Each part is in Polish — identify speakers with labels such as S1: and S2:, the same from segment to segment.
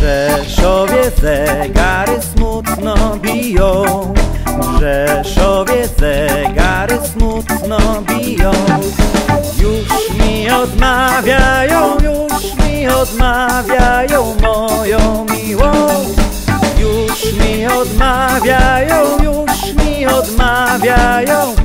S1: Rzeszowie zegary Już mi odmawiają, już mi odmawiają moją miłą Już mi odmawiają, już mi odmawiają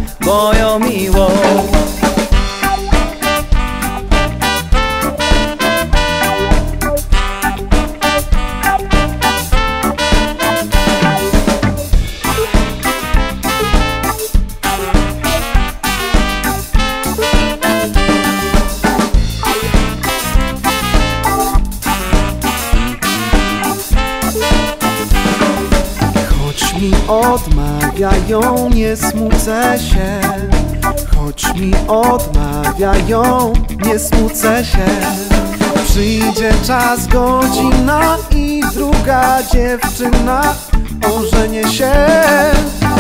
S2: odmawiają, nie smucę się. Choć mi odmawiają, nie smucę się. Przyjdzie czas, godzina i druga dziewczyna ożenię się.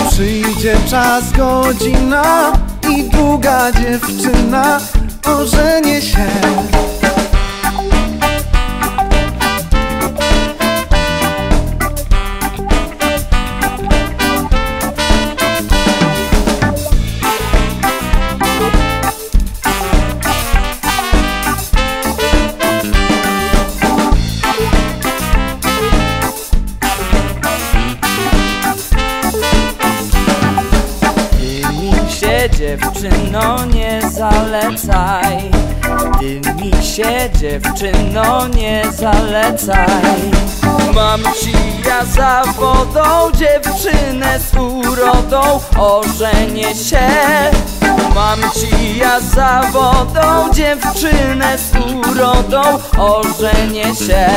S2: Przyjdzie czas, godzina i druga dziewczyna ożenię się
S1: się dziewczyno nie zalecaj. Ty mi się dziewczyno nie zalecaj. Mam ci ja za wodą dziewczynę z urodą Ożenię się. Mam ci ja za wodą dziewczynę z urodą Ożenię się